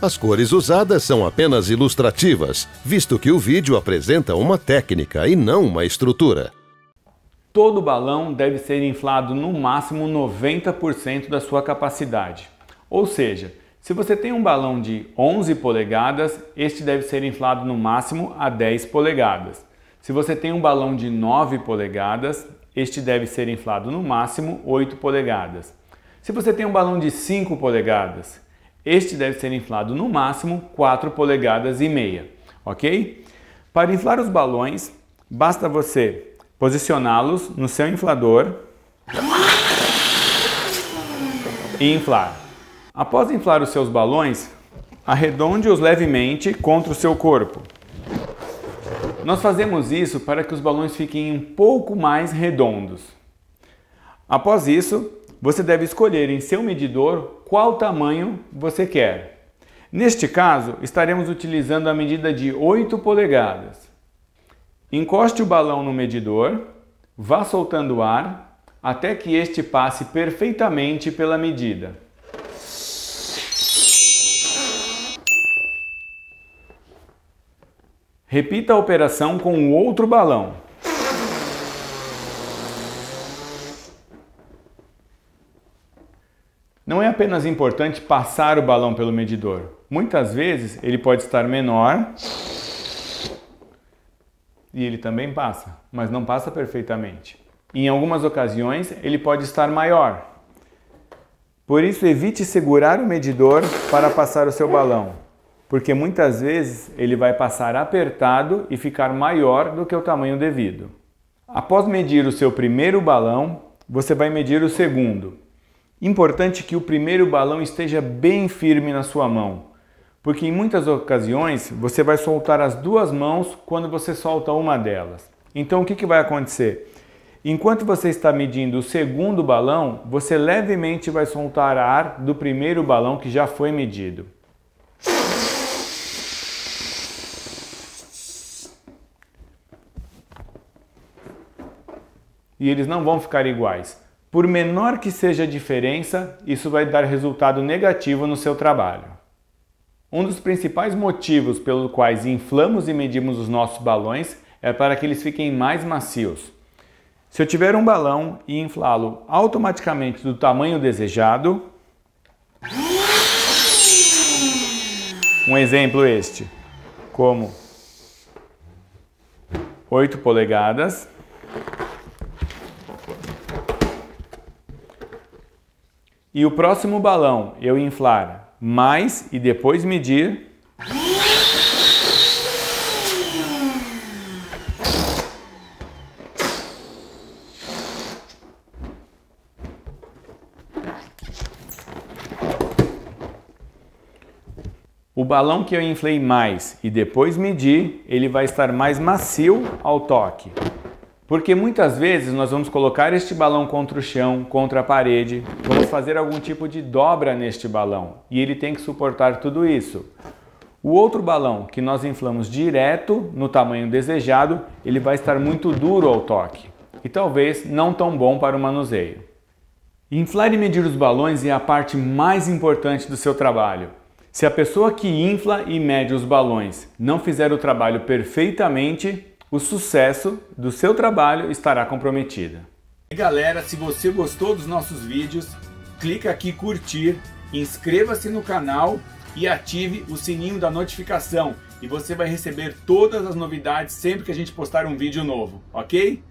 As cores usadas são apenas ilustrativas, visto que o vídeo apresenta uma técnica e não uma estrutura. Todo balão deve ser inflado no máximo 90% da sua capacidade. Ou seja, se você tem um balão de 11 polegadas, este deve ser inflado no máximo a 10 polegadas. Se você tem um balão de 9 polegadas, este deve ser inflado no máximo 8 polegadas. Se você tem um balão de 5 polegadas, este deve ser inflado no máximo 4 polegadas e meia, ok? Para inflar os balões, basta você posicioná-los no seu inflador e inflar. Após inflar os seus balões, arredonde-os levemente contra o seu corpo. Nós fazemos isso para que os balões fiquem um pouco mais redondos. Após isso, você deve escolher em seu medidor qual tamanho você quer. Neste caso, estaremos utilizando a medida de 8 polegadas. Encoste o balão no medidor, vá soltando ar até que este passe perfeitamente pela medida. Repita a operação com o outro balão. Não é apenas importante passar o balão pelo medidor. Muitas vezes ele pode estar menor e ele também passa, mas não passa perfeitamente. Em algumas ocasiões ele pode estar maior. Por isso evite segurar o medidor para passar o seu balão, porque muitas vezes ele vai passar apertado e ficar maior do que o tamanho devido. Após medir o seu primeiro balão, você vai medir o segundo Importante que o primeiro balão esteja bem firme na sua mão, porque em muitas ocasiões você vai soltar as duas mãos quando você solta uma delas. Então o que, que vai acontecer? Enquanto você está medindo o segundo balão, você levemente vai soltar ar do primeiro balão que já foi medido. E eles não vão ficar iguais. Por menor que seja a diferença, isso vai dar resultado negativo no seu trabalho. Um dos principais motivos pelos quais inflamos e medimos os nossos balões é para que eles fiquem mais macios. Se eu tiver um balão e inflá-lo automaticamente do tamanho desejado, um exemplo este, como 8 polegadas, e o próximo balão eu inflar mais e depois medir. O balão que eu inflei mais e depois medir, ele vai estar mais macio ao toque. Porque muitas vezes nós vamos colocar este balão contra o chão, contra a parede, vamos fazer algum tipo de dobra neste balão e ele tem que suportar tudo isso. O outro balão que nós inflamos direto no tamanho desejado, ele vai estar muito duro ao toque e talvez não tão bom para o manuseio. Inflar e medir os balões é a parte mais importante do seu trabalho. Se a pessoa que infla e mede os balões não fizer o trabalho perfeitamente, o sucesso do seu trabalho estará comprometido. E galera, se você gostou dos nossos vídeos, clica aqui curtir, inscreva-se no canal e ative o sininho da notificação e você vai receber todas as novidades sempre que a gente postar um vídeo novo, ok?